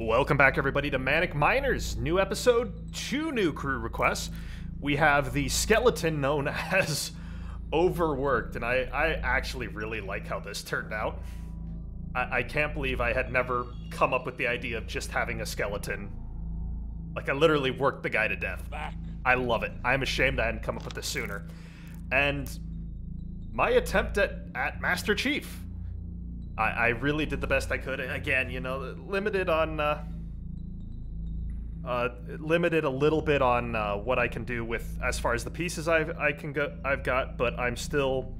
Welcome back, everybody, to Manic Miners. New episode, two new crew requests. We have the skeleton known as Overworked, and I, I actually really like how this turned out. I, I can't believe I had never come up with the idea of just having a skeleton. Like, I literally worked the guy to death. Back. I love it. I'm ashamed I hadn't come up with this sooner. And my attempt at, at Master Chief. I, I really did the best I could. Again, you know, limited on uh, uh, limited a little bit on uh, what I can do with as far as the pieces I've I can go I've got, but I'm still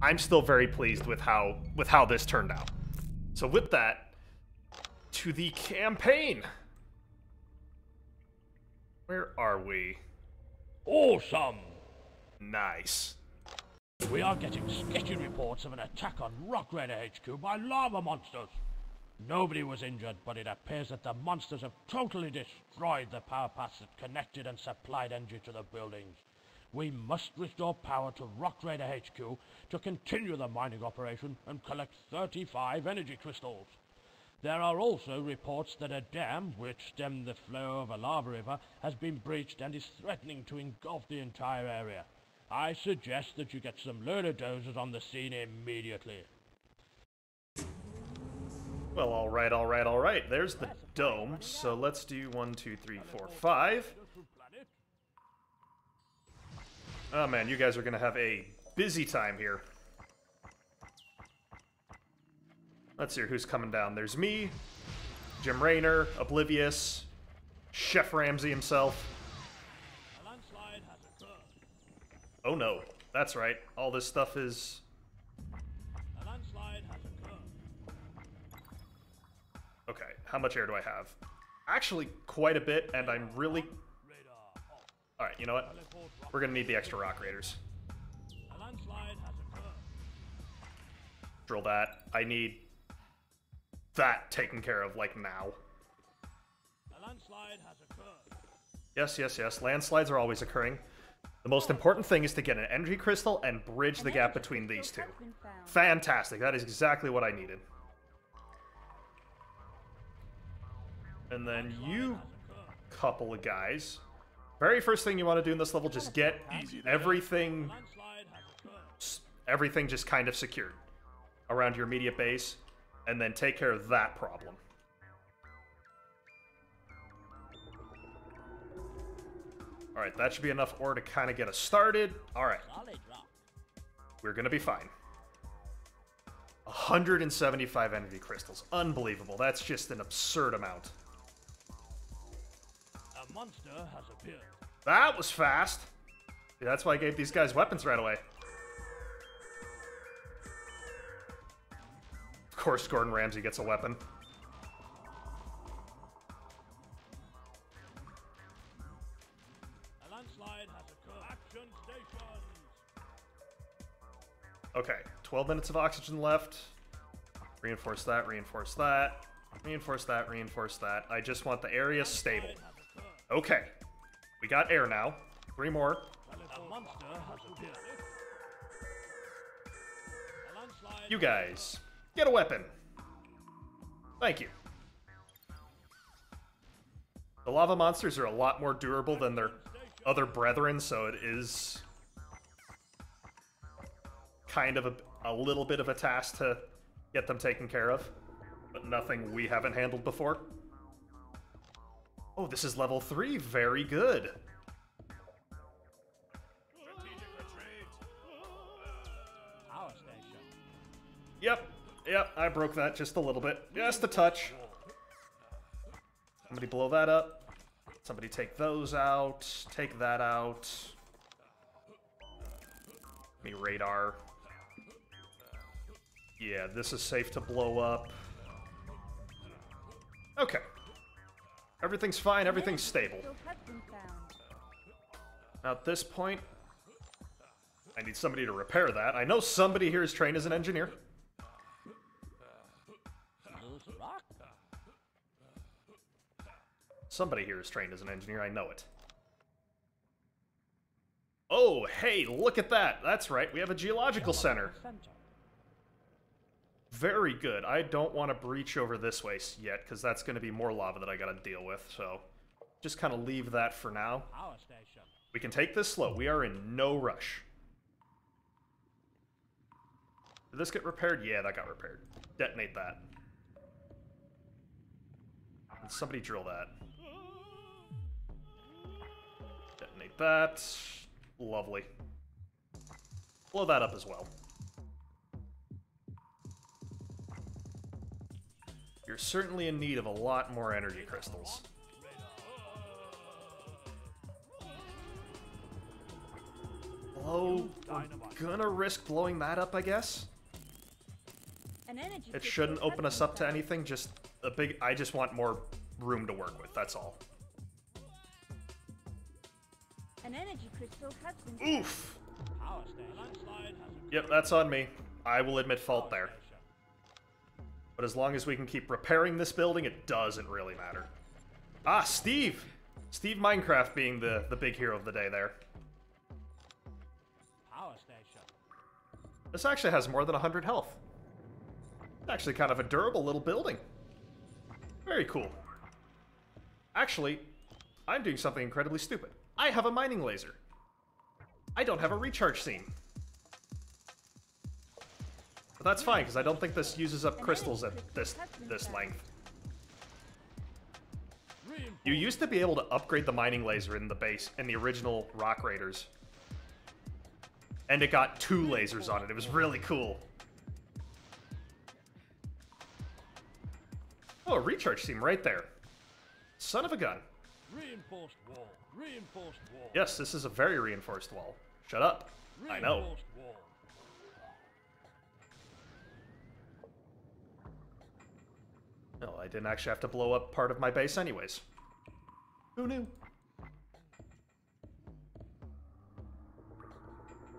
I'm still very pleased with how with how this turned out. So with that, to the campaign. Where are we? Awesome! Nice. We are getting sketchy reports of an attack on Rock Raider HQ by lava monsters. Nobody was injured, but it appears that the monsters have totally destroyed the power paths that connected and supplied energy to the buildings. We must restore power to Rock Raider HQ to continue the mining operation and collect 35 energy crystals. There are also reports that a dam, which stemmed the flow of a lava river, has been breached and is threatening to engulf the entire area. I suggest that you get some loader dozers on the scene immediately. Well, all right, all right, all right. There's the dome. So let's do one, two, three, four, five. Oh man, you guys are gonna have a busy time here. Let's see who's coming down. There's me, Jim Raynor, Oblivious, Chef Ramsay himself. A landslide has occurred. Oh no, that's right. All this stuff is. A landslide has occurred. Okay, how much air do I have? Actually, quite a bit, and I'm really. Alright, you know what? We're gonna need the extra rock raiders. A landslide has occurred. Drill that. I need that taken care of, like, now. A landslide has occurred. Yes, yes, yes. Landslides are always occurring. The most important thing is to get an energy crystal and bridge the gap between these two. Fantastic. That is exactly what I needed. And then you couple of guys. Very first thing you want to do in this level, just get everything everything just kind of secured around your immediate base, and then take care of that problem. Alright, that should be enough ore to kind of get us started. Alright, we're gonna be fine. 175 energy crystals. Unbelievable. That's just an absurd amount. A monster has appeared. That was fast. See, that's why I gave these guys weapons right away. Of course, Gordon Ramsay gets a weapon. Okay, 12 minutes of oxygen left. Reinforce that, reinforce that, reinforce that, reinforce that. I just want the area stable. Okay, we got air now. Three more. You guys, get a weapon. Thank you. The lava monsters are a lot more durable than their other brethren, so it is kind of a, a little bit of a task to get them taken care of, but nothing we haven't handled before. Oh, this is level 3. Very good. Yep, yep, I broke that just a little bit. Just a touch. Somebody blow that up. Somebody take those out. Take that out. Me radar. Yeah, this is safe to blow up. Okay. Everything's fine, everything's stable. Now at this point, I need somebody to repair that. I know somebody here is trained as an engineer. Somebody here is trained as an engineer, I know it. Oh, hey, look at that. That's right, we have a geological center. Center. Very good. I don't want to breach over this way yet, because that's going to be more lava that I got to deal with, so just kind of leave that for now. We can take this slow. We are in no rush. Did this get repaired? Yeah, that got repaired. Detonate that. And somebody drill that. Detonate that. Lovely. Blow that up as well. You're certainly in need of a lot more energy crystals. Blow. We're gonna risk blowing that up, I guess. An energy It shouldn't open us up to anything. Just a big. I just want more room to work with. That's all. An energy crystal has been. Oof. Power station. Landslide has Yep, that's on me. I will admit fault there. But as long as we can keep repairing this building, it doesn't really matter. Ah, Steve! Steve Minecraft being the, the big hero of the day there. Power station. This actually has more than 100 health. It's actually kind of a durable little building. Very cool. Actually, I'm doing something incredibly stupid. I have a mining laser. I don't have a recharge seam. But that's fine, because I don't think this uses up crystals at this this length. You used to be able to upgrade the mining laser in the base in the original Rock Raiders. And it got two lasers on it. It was really cool. Oh, a recharge seam right there. Son of a gun. Reinforced wall. Reinforced wall. Yes, this is a very reinforced wall. Shut up. I know. Wall. No, I didn't actually have to blow up part of my base anyways. Who knew?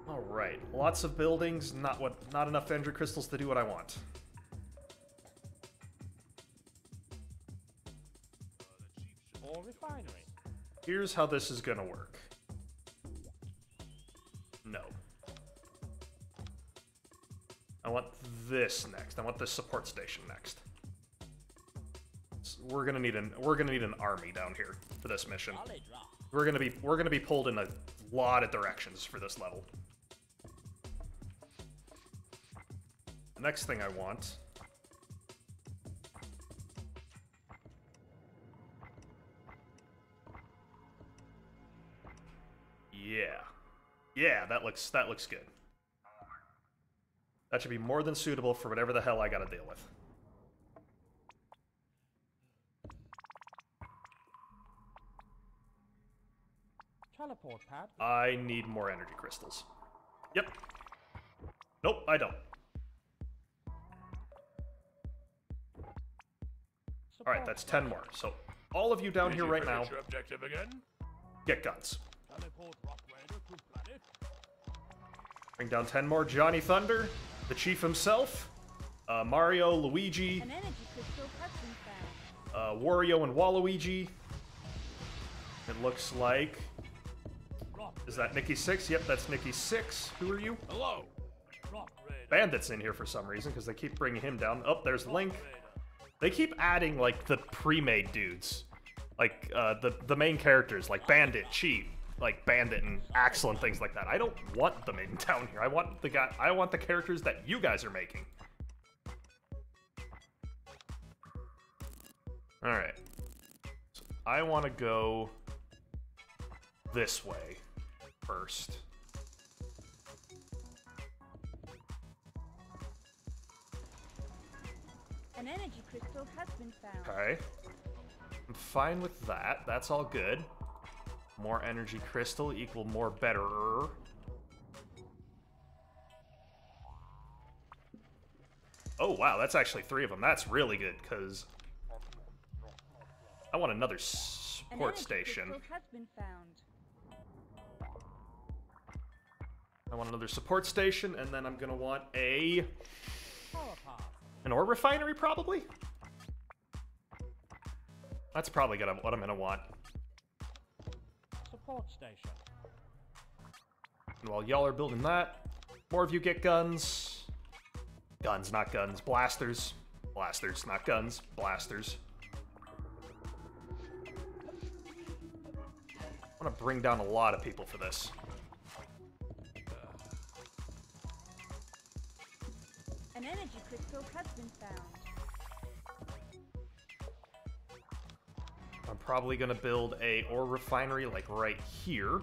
Alright, lots of buildings, not what not enough energy crystals to do what I want. Refinery. Here's how this is gonna work. No. I want this next. I want this support station next. We're gonna need an we're gonna need an army down here for this mission. We're gonna be we're gonna be pulled in a lot of directions for this level. The next thing I want. Yeah. Yeah, that looks that looks good. That should be more than suitable for whatever the hell I gotta deal with. Teleport pad. I need more energy crystals. Yep. Nope, I don't. Alright, that's 10 more. So, all of you down here right now, Your objective again? get guns. Teleport rock raider to planet. Bring down 10 more. Johnny Thunder, the chief himself, uh, Mario, Luigi, An energy crystal has been found. uh, Wario, and Waluigi. It looks like. Is that Nikki 6? Yep, that's Nikki 6. Who are you? Hello. Bandit's in here for some reason because they keep bringing him down. Oh, there's Link. They keep adding like the pre-made dudes, like uh, the the main characters, like Bandit, Chief, like Bandit and Axel and things like that. I don't want them in down here. I want the guy. I want the characters that you guys are making. All right. So I want to go this way first. An energy crystal has been found. Okay. I'm fine with that. That's all good. More energy crystal equal more better. Oh, wow, that's actually three of them. That's really good, because I want another support energy station. has been found. I want another support station, and then I'm going to want a... An ore refinery, probably? That's probably gonna, what I'm going to want. Support station. And while y'all are building that, more of you get guns. Guns, not guns. Blasters. Blasters, not guns. Blasters. I want to bring down a lot of people for this. An energy crystal has been found. I'm probably going to build a ore refinery like right here.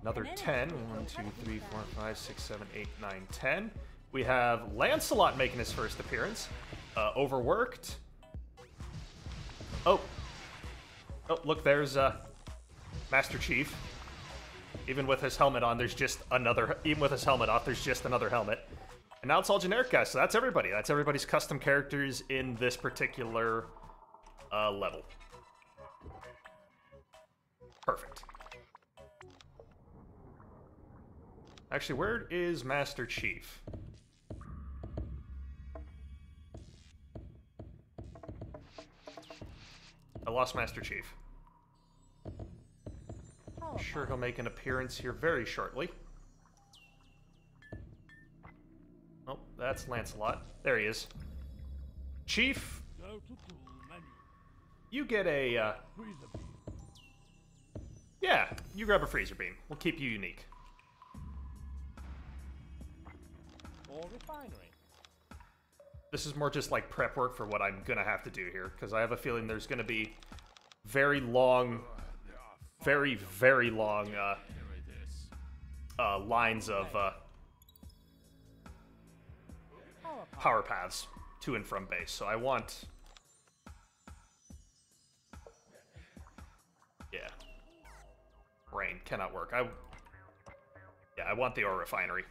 Another 10. 1, 2, 3, 4, 5, 6, 7, 8, 9, 10. We have Lancelot making his first appearance. Uh, overworked. Oh. Oh, look, there's uh, Master Chief. Even with his helmet on, there's just another... Even with his helmet off, there's just another helmet. And now it's all generic guys, so that's everybody. That's everybody's custom characters in this particular uh, level. Perfect. Actually, where is Master Chief? I lost Master Chief. I'm sure he'll make an appearance here very shortly. That's Lancelot. There he is. Chief, Go to tool menu. you get a, uh, yeah, you grab a freezer beam. We'll keep you unique. Or refinery. This is more just like prep work for what I'm gonna have to do here, because I have a feeling there's gonna be very long, very, very long, uh, uh, lines of, uh, Power paths to and from base. So I want. Yeah. Rain cannot work. I. Yeah, I want the ore refinery.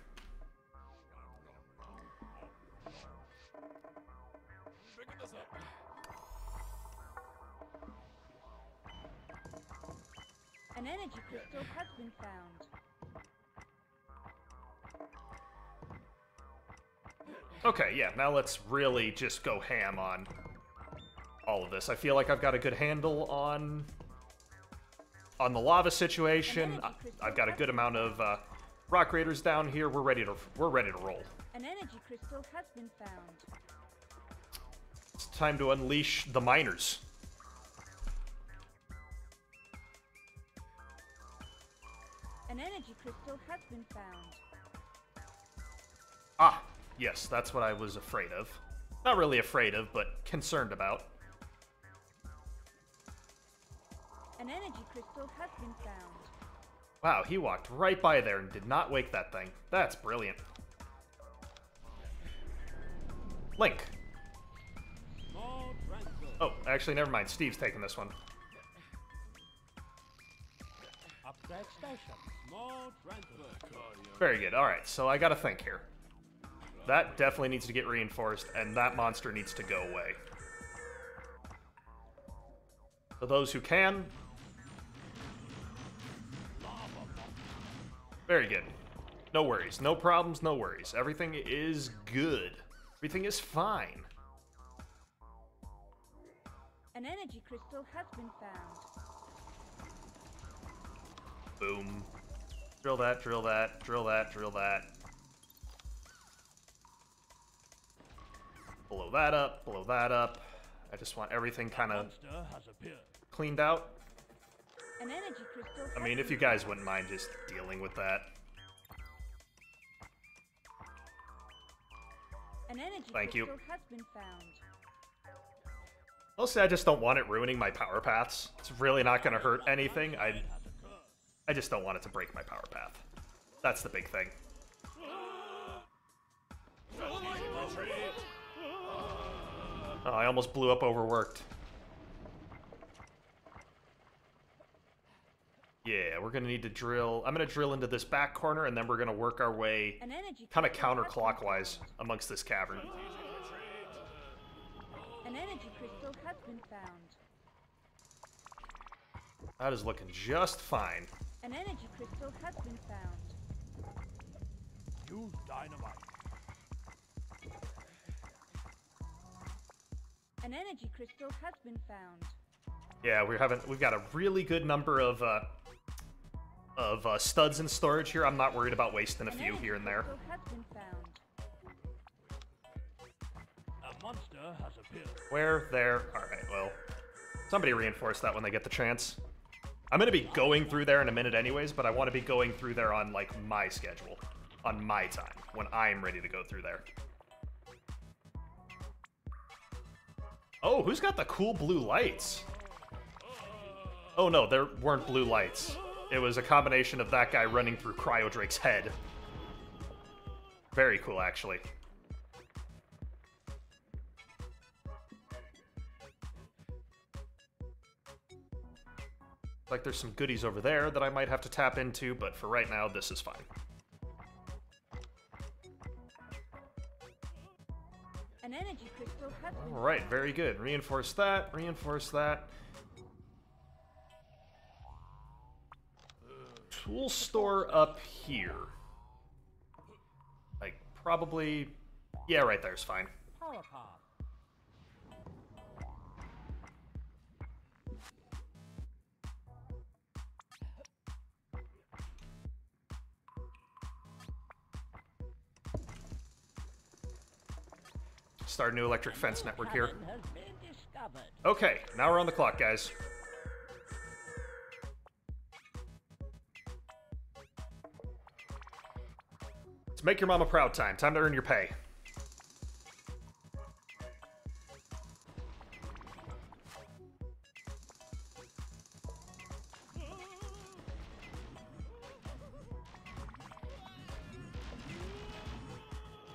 An energy crystal has been found. Okay, yeah, now let's really just go ham on all of this. I feel like I've got a good handle on on the lava situation. I, I've got a good amount of uh, rock raiders down here. We're ready to we're ready to roll. An energy crystal has been found. It's time to unleash the miners. An energy crystal has been found. Ah, yes, that's what I was afraid of. Not really afraid of, but concerned about. An energy crystal has been found. Wow, he walked right by there and did not wake that thing. That's brilliant. Link. Oh, actually, never mind. Steve's taking this one. Upgrade station. Very good. All right, so I got to think here. That definitely needs to get reinforced, and that monster needs to go away. For those who can. Very good. No worries. No problems, no worries. Everything is good. Everything is fine. An energy crystal has been found. Boom. Drill that, drill that, drill that, drill that. Blow that up, blow that up. I just want everything kind of Monster has appeared. cleaned out. An energy crystal. I mean, if you guys wouldn't mind just dealing with that. An energy Thank you. crystal has been found. Mostly, I just don't want it ruining my power paths. It's really not going to hurt anything. I, I just don't want it to break my power path. That's the big thing. Oh, I almost blew up overworked. Yeah, we're gonna need to drill. I'm gonna drill into this back corner, and then we're gonna work our way kind of crystal has been counterclockwise amongst this cavern. An energy crystal has been found. That is looking just fine. An energy crystal has been found. Use dynamite. An energy crystal has been found. Yeah, we're having we've got a really good number of uh, of uh, studs in storage here. I'm not worried about wasting a An few here and there. crystal has been found. monster has appeared. Where? There. Alright, well. Somebody reinforce that when they get the chance. I'm gonna be going through there in a minute anyways, but I want to be going through there on, like, my schedule. On my time. When I'm ready to go through there. Oh, who's got the cool blue lights? Oh no, there weren't blue lights. It was a combination of that guy running through Cryo Drake's head. Very cool, actually. Like there's some goodies over there that I might have to tap into, but for right now, this is fine. An energy Alright, very good. Reinforce that, reinforce that. Tool store up here. Like, probably... Yeah, right there's fine. Power. Start a new electric fence network here. Cannon has been discovered. Okay, now we're on the clock, guys. It's make your mama proud time. Time to earn your pay.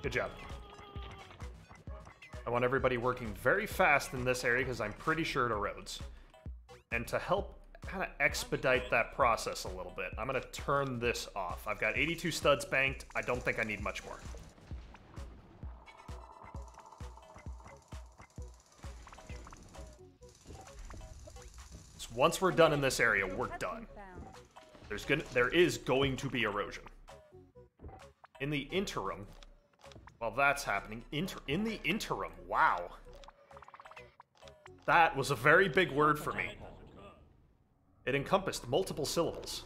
Good job. I want everybody working very fast in this area because I'm pretty sure it erodes. And to help kind of expedite that process a little bit, I'm going to turn this off. I've got 82 studs banked. I don't think I need much more. So once we're done in this area, we're done. There's gonna there is going to be erosion. In the interim, while that's happening, inter in the interim, wow. That was a very big word for me. It encompassed multiple syllables.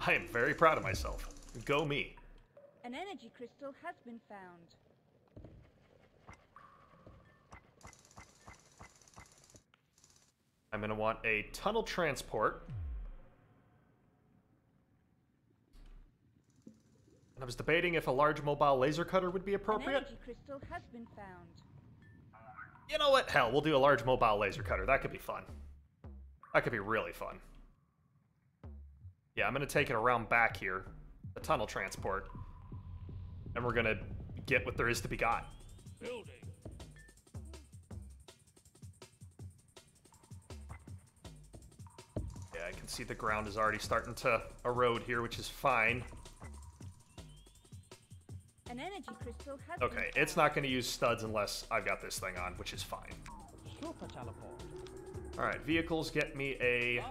I am very proud of myself. Go me. An energy crystal has been found. I'm gonna want a tunnel transport. I was debating if a large mobile laser cutter would be appropriate. energy crystal has been found. You know what? Hell, we'll do a large mobile laser cutter. That could be fun. That could be really fun. Yeah, I'm gonna take it around back here, the tunnel transport, and we're gonna get what there is to be got. Building. Yeah, I can see the ground is already starting to erode here, which is fine. An energy crystal has Okay, found. it's not gonna use studs unless I've got this thing on, which is fine. Super teleport. Alright, vehicles get me a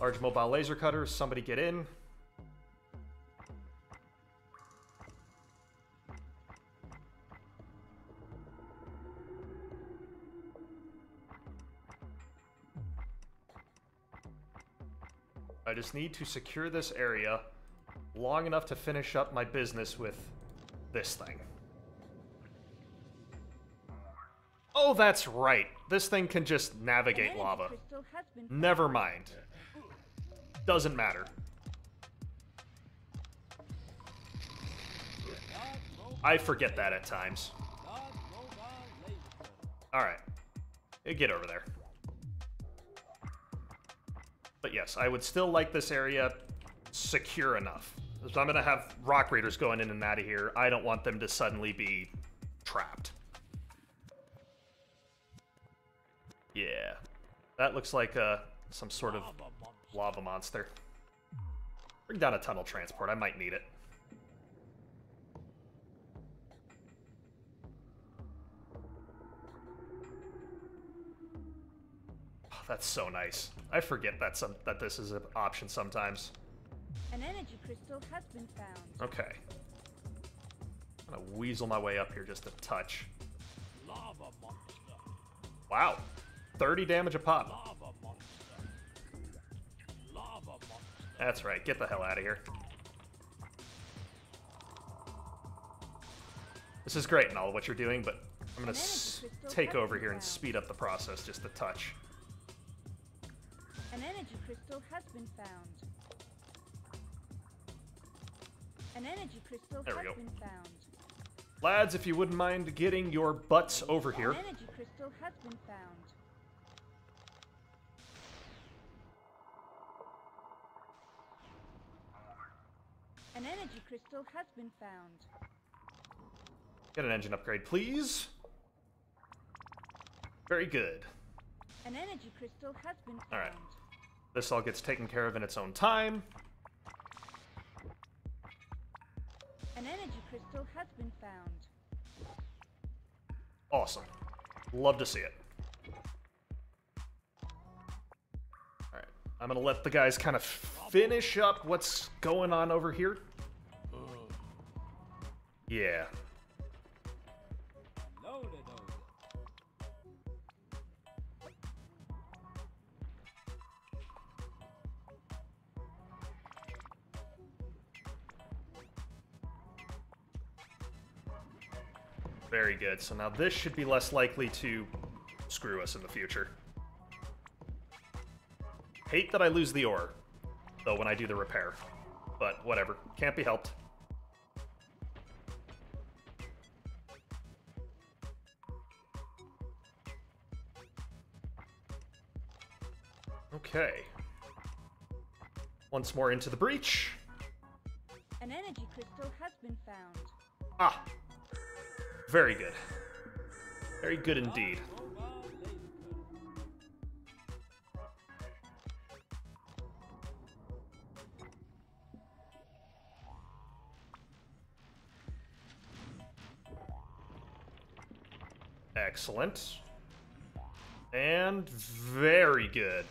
large mobile laser cutter. Somebody get in. I just need to secure this area long enough to finish up my business with this thing. Oh, that's right. This thing can just navigate lava. crystal has been Never mind. Doesn't matter. I forget that at times. Large mobile laser. Alright. Get over there. But yes, I would still like this area secure enough. So I'm gonna have rock raiders going in and out of here. I don't want them to suddenly be trapped. Yeah. That looks like uh, some sort of Lava monster. lava monster. Bring down a tunnel transport. I might need it. Oh, that's so nice. I forget that some that this is an option sometimes. An energy crystal has been found. Okay. I'm gonna weasel my way up here just a touch. Lava monster. Wow. 30 damage a pop. Lava monster. Lava monster. That's right. Get the hell out of here. This is great and all what you're doing, but I'm gonna take over here and speed up the process just a touch. An energy crystal has been found. An energy crystal There we has go. been found. Lads, if you wouldn't mind getting your butts over here. An energy crystal has been found. An energy crystal has been found. Get an engine upgrade, please. Very good. An energy crystal has been found. All right. This all gets taken care of in its own time. Crystal has been found. Awesome. Love to see it. Alright. I'm gonna let the guys kind of finish up what's going on over here. Yeah. Very good. So now this should be less likely to screw us in the future. Hate that I lose the ore, though, when I do the repair. But whatever. Can't be helped. Okay. Once more into the breach. An energy crystal has been found. Ah. Very good. Very good indeed. Excellent. And very good.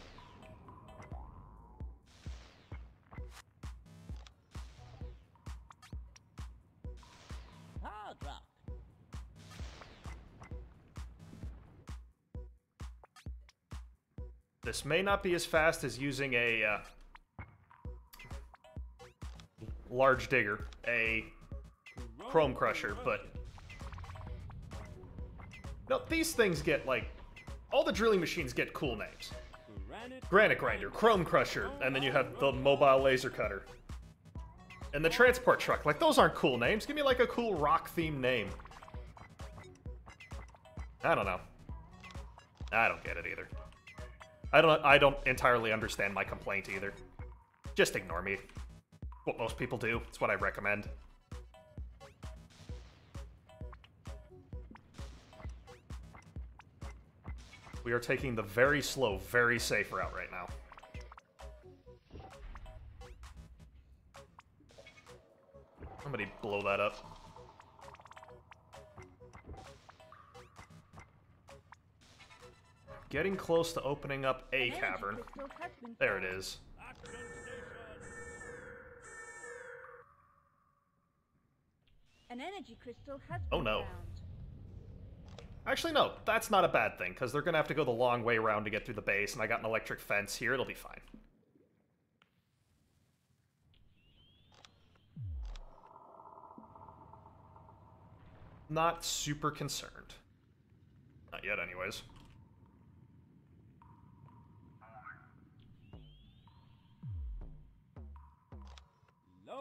This may not be as fast as using a uh, large digger, a chrome crusher, but no, these things get like all the drilling machines get cool names. Granite. Grinder, chrome crusher, and then you have the mobile laser cutter. And the transport truck. Like those aren't cool names. Give me like a cool rock themed name. I don't know. I don't get it either. I don't I don't entirely understand my complaint either. Just ignore me. What most people do. It's what I recommend. We are taking the very slow, very safe route right now. Somebody blow that up. Getting close to opening up a cavern. crystal has been There it is. An energy crystal has Oh, no. found. Actually, no, that's not a bad thing, because they're going to have to go the long way around to get through the base, and I got an electric fence here. It'll be fine. Not super concerned. Not yet, anyways.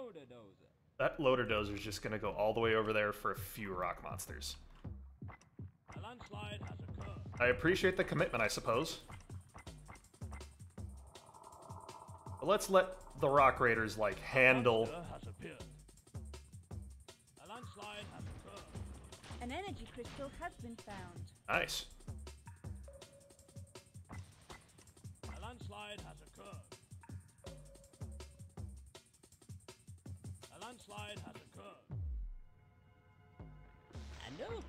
That loader dozer. That loader dozer's just going to go all the way over there for a few rock monsters. A landslide has occurred. I appreciate the commitment, I suppose. But let's let the rock raiders, like, handle... Monster has appeared. A landslide has occurred. An energy crystal has been found. Nice.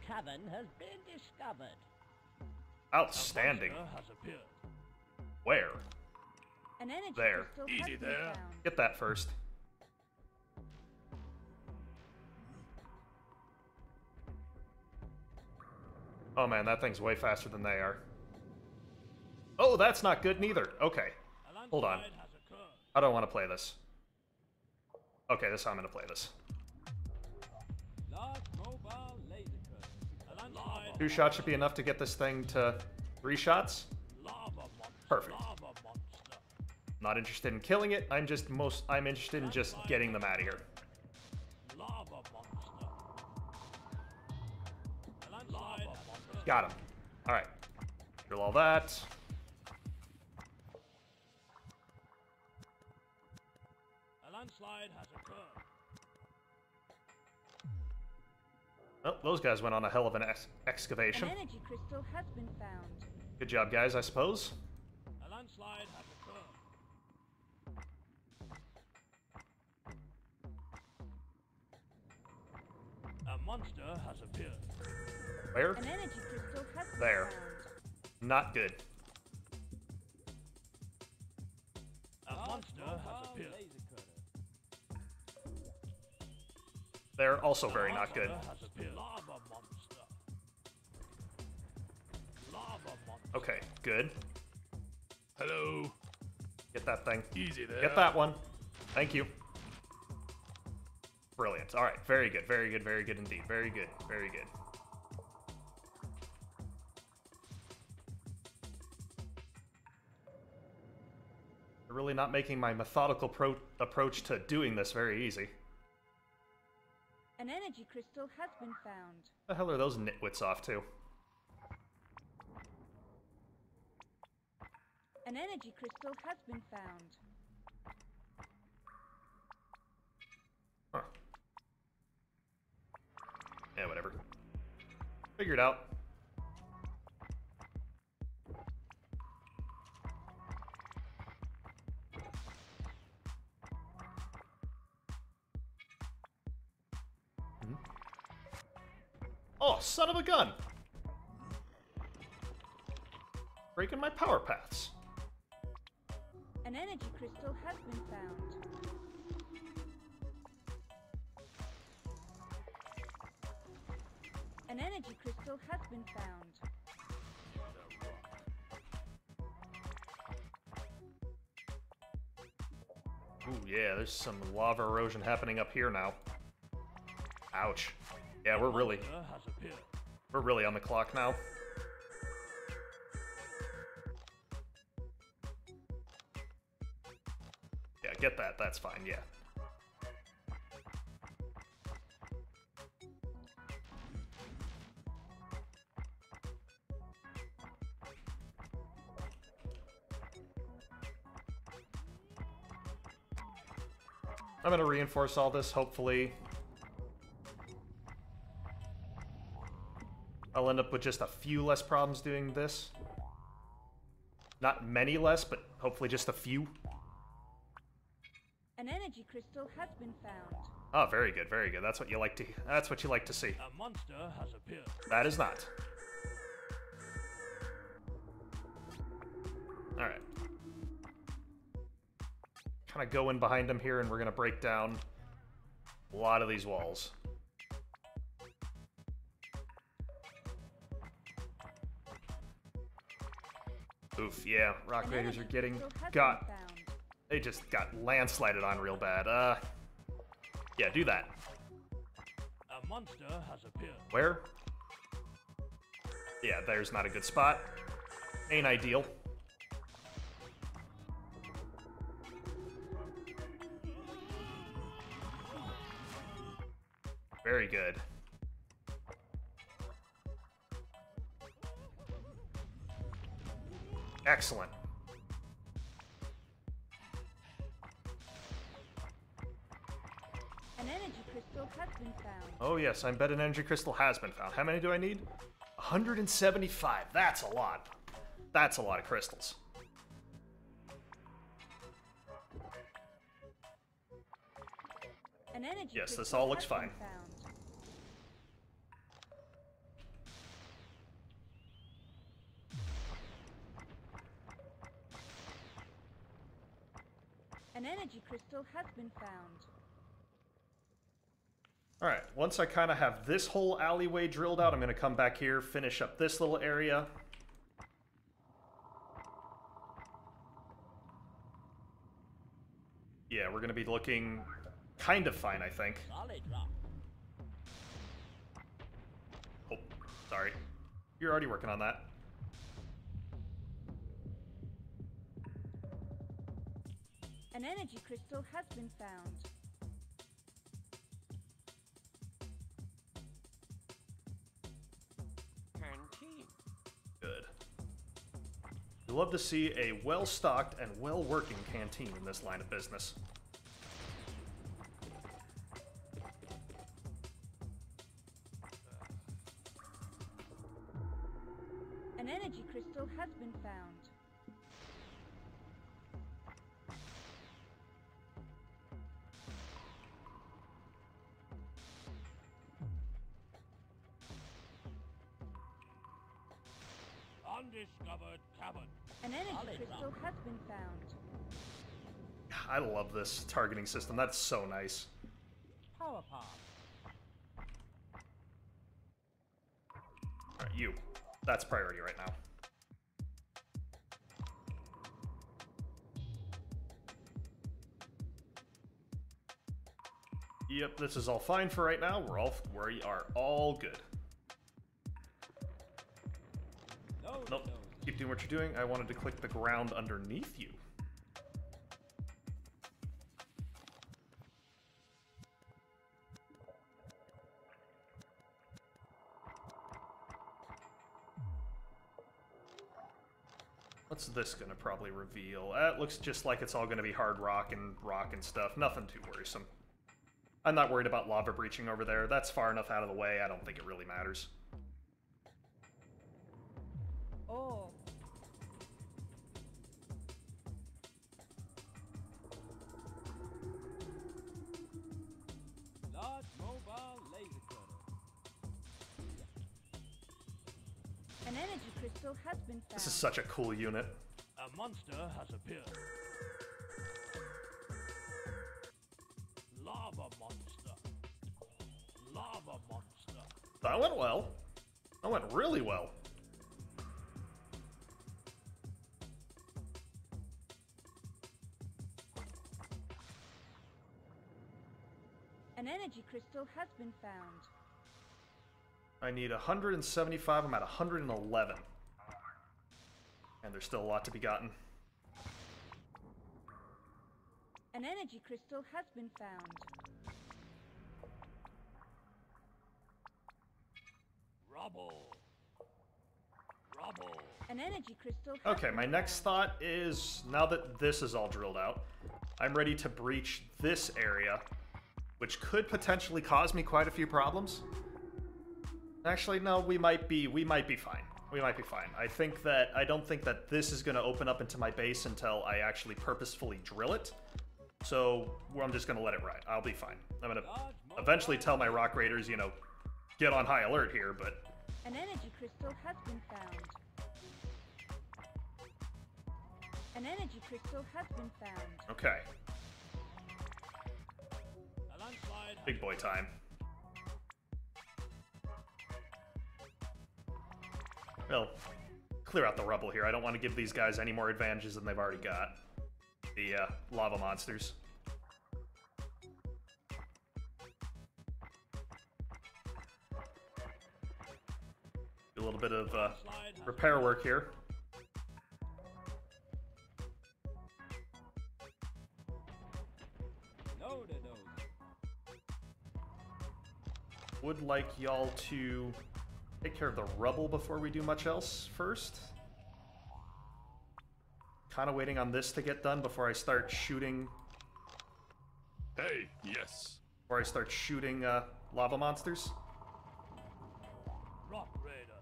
Cavern has been discovered. Outstanding. Has appeared. Where? An energy There. Easy there. found. Get that first. Oh man, that thing's way faster than they are. Oh, that's not good neither. Okay. Hold on. I don't want to play this. Okay, this is how I'm going to play this. Two shots should be enough to get this thing to three shots. Perfect. Not interested in killing it. I'm just most. I'm interested in just getting them out of here. Got him. All right. Drill all that. A landslide has occurred. Oh, those guys went on a hell of an ex- An excavation. energy crystal has been found. Good job, guys. I suppose. A landslide has occurred. A monster has appeared. Where? An energy crystal has been There. found. Not good. A monster They're also very not good. Monster has appeared. Lava monster. Lava monster. Okay, good. Hello. Get that thing. Easy there. Get that one. Thank you. Brilliant. All right. Very good. Very good. Very good indeed. Very good. Very good. They're really not making my methodical pro- approach to doing this very easy. An energy crystal has been found. The hell are those nitwits off to? An energy crystal has been found. Huh. Yeah, whatever. Figure it out. Oh, son of a gun! Breaking my power paths. An energy crystal has been found. An energy crystal has been found. Ooh, yeah, there's some lava erosion happening up here now. Ouch. Yeah, we're really, Monster has appeared. we're really on the clock now. Yeah, get that. That's fine. Yeah. I'm gonna reinforce all this, hopefully. I'll end up with just a few less problems doing this. Not many less, but hopefully just a few. An energy crystal has been found. Oh, very good, very good. That's what you like to. That's what you like to see. A monster has appeared. That is not. All right. Kind of go in behind him here, and we're gonna break down a lot of these walls. Oof, yeah. Rock Raiders are getting got. They just got landslided on real bad. Uh, yeah, do that. A monster has appeared. Where? Yeah, there's not a good spot. Ain't ideal. Very good. Excellent. An energy crystal has been found. Oh yes, I bet an energy crystal has been found. How many do I need? 175. That's a lot. That's a lot of crystals. Yes, this all looks fine. found. Once I kind of have this whole alleyway drilled out, I'm going to come back here, finish up this little area. Yeah, we're going to be looking kind of fine, I think. Oh, sorry. You're already working on that. An energy crystal has been found. We love to see a well-stocked and well-working canteen in this line of business. An energy crystal has been found. I love this targeting system. That's so nice. Power path. Alright, you. That's priority right now. Yep, this is all fine for right now. We're all we are all good. No, Nope. no. Keep doing what you're doing. I wanted to click the ground underneath you. What's this gonna probably reveal? Uh, it looks just like it's all gonna be hard rock and rock and stuff. Nothing too worrisome. I'm not worried about lava breaching over there. That's far enough out of the way. I don't think it really matters. An energy crystal has been found. This is such a cool unit. A monster has appeared. Lava monster. Lava monster. That went well. That went really well. An energy crystal has been found. I need 175. I'm at 111. And there's still a lot to be gotten. An energy crystal has been found. Rubble. Rubble. An energy crystal has Okay, my next found. thought is now that this is all drilled out, I'm ready to breach this area, which could potentially cause me quite a few problems. Actually, no, we might be we might be fine. We might be fine. I think that I don't think that this is going to open up into my base until I actually purposefully drill it. So I'm just going to let it ride. I'll be fine. I'm going to eventually tell my rock raiders, you know, get on high alert here, but An energy crystal has been found. An energy crystal has been found. okay, A landslide has big boy time. Well, clear out the rubble here. I don't want to give these guys any more advantages than they've already got. The uh, lava monsters. Do a little bit of uh, repair work here. Would like y'all to take care of the rubble before we do much else first. Kind of waiting on this to get done before I start shooting. Hey, yes. Before I start shooting uh, lava monsters. Rock Raider.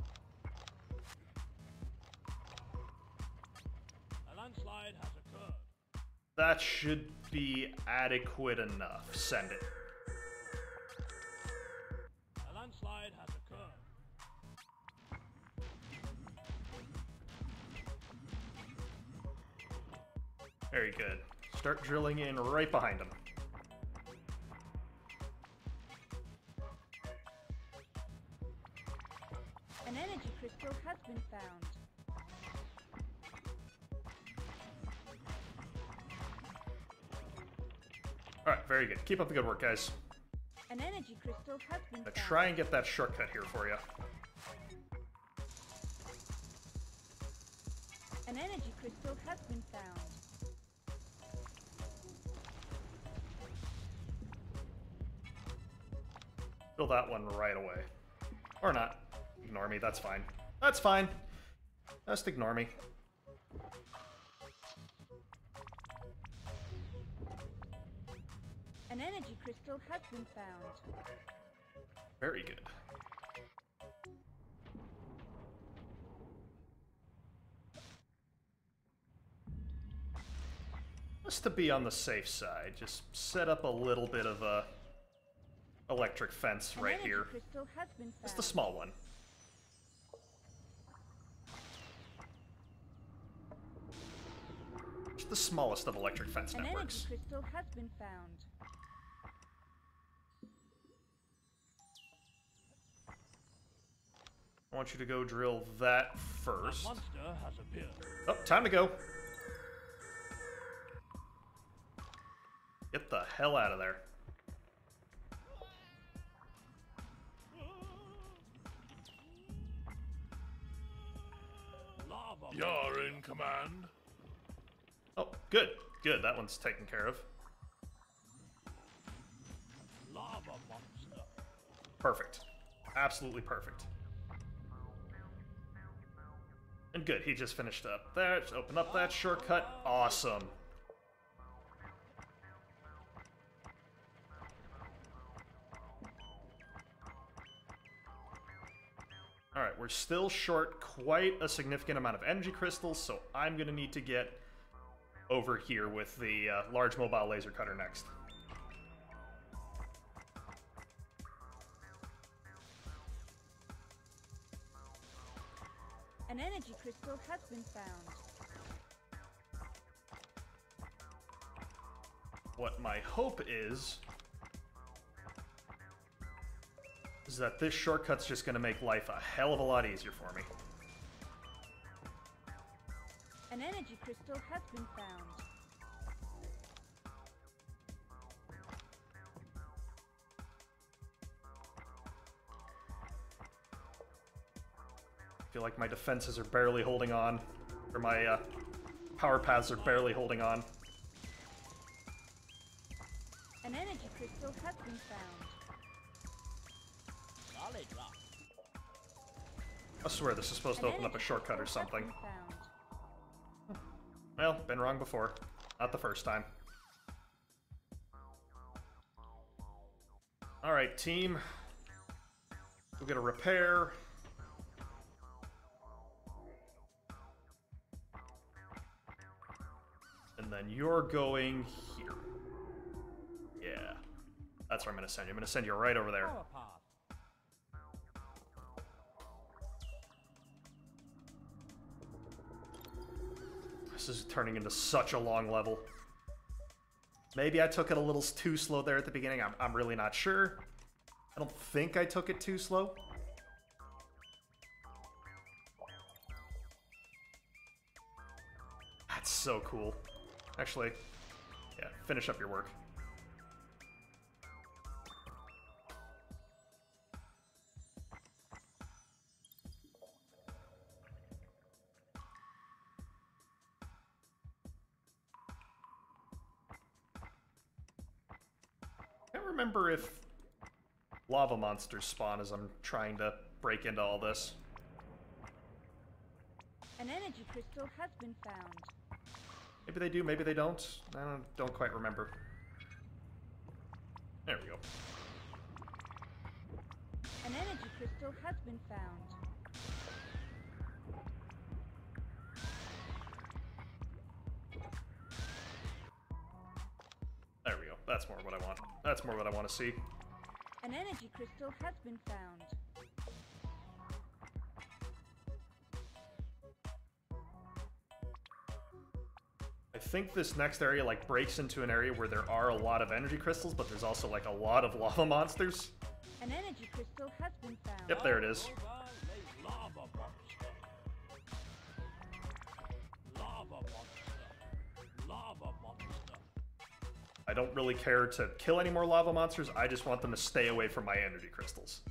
A landslide has occurred. That should be adequate enough. Send it. Very good. Start drilling in right behind them. An energy crystal has been found. Alright, very good. Keep up the good work, guys. An energy crystal has been found. try and get that shortcut here for you. An energy crystal has been found. Fill that one right away. Or not. Ignore me, that's fine. That's fine. Just ignore me. An energy crystal has been found. Very good. Just to be on the safe side, just set up a little bit of a electric fence An right here. crystal has been found. Just the small one. It's the smallest of electric fence An networks. crystal has been found. I want you to go drill that A first. monster has appeared. Oh, time to go. Get the hell out of there. You're in command. Oh, good. Good. That one's taken care of. lava monster. Perfect. Absolutely perfect. And good. He just finished up there. Open up that shortcut. Awesome. Alright, we're still short quite a significant amount of energy crystals, so I'm going to need to get over here with the uh, large mobile laser cutter next. An energy crystal has been found. What my hope is is that this shortcut's just going to make life a hell of a lot easier for me. An energy crystal has been found. I feel like my defenses are barely holding on, or my uh, power paths are barely holding on. An energy crystal has been found. I swear this is supposed to open up a shortcut or something. Well, been wrong before. Not the first time. Alright, team. We'll get a repair. And then you're going here. Yeah. That's where I'm going to send you. I'm going to send you right over there. This is turning into such a long level. Maybe I took it a little too slow there at the beginning. I'm, I'm really not sure. I don't think I took it too slow. That's so cool. Actually, yeah, finish up your work. Remember if lava monsters spawn as I'm trying to break into all this. An energy crystal has been found. Maybe they do, maybe they don't. I don't, don't quite remember. There we go. An energy crystal has been found. There we go. That's more what I want. That's more what I want to see. An energy crystal has been found. I think this next area like breaks into an area where there are a lot of energy crystals, but there's also like a lot of lava monsters. An energy crystal has been found. Yep, there it is. Don't really care to kill any more lava monsters. I just want them to stay away from my energy crystals.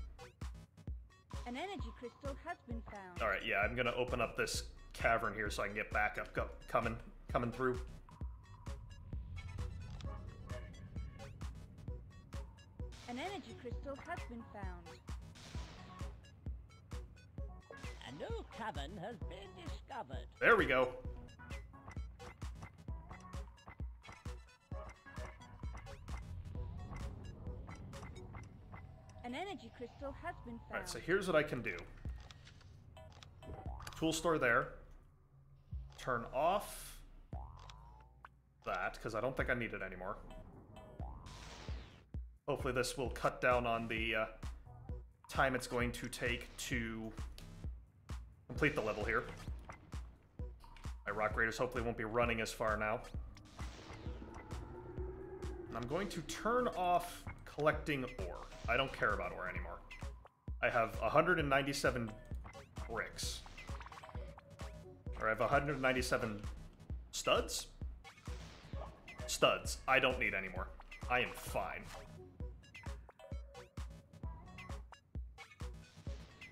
An energy crystal has been found. All right, yeah, I'm gonna open up this cavern here so I can get backup go, coming coming through. An energy crystal has been found. A new cavern has been discovered. There we go. An energy crystal has been found. Alright, so here's what I can do. Tool store there. Turn off that, because I don't think I need it anymore. Hopefully this will cut down on the uh, time it's going to take to complete the level here. My Rock Raiders hopefully won't be running as far now. And I'm going to turn off collecting ore. I don't care about ore anymore. I have 197 bricks. Or I have 197 studs? Studs. I don't need anymore. I am fine.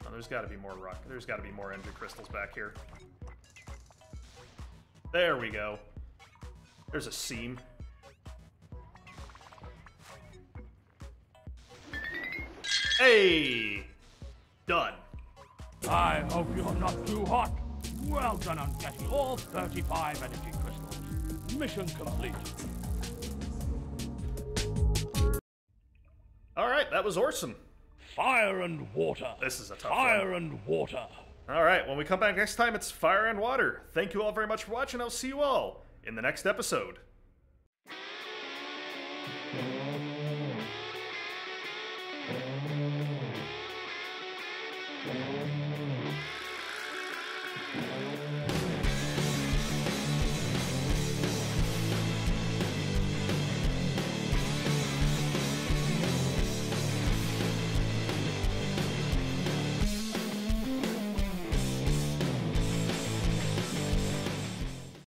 Oh, there's got to be more rock. There's got to be more energy crystals back here. There we go. There's a seam. Hey! Done. I hope you're not too hot. Well done on getting all 35 energy crystals. Mission complete. Alright, that was awesome. Fire and water. This is a tough Fire one. and water. Alright, when we come back next time, it's Fire and Water. Thank you all very much for watching. I'll see you all in the next episode.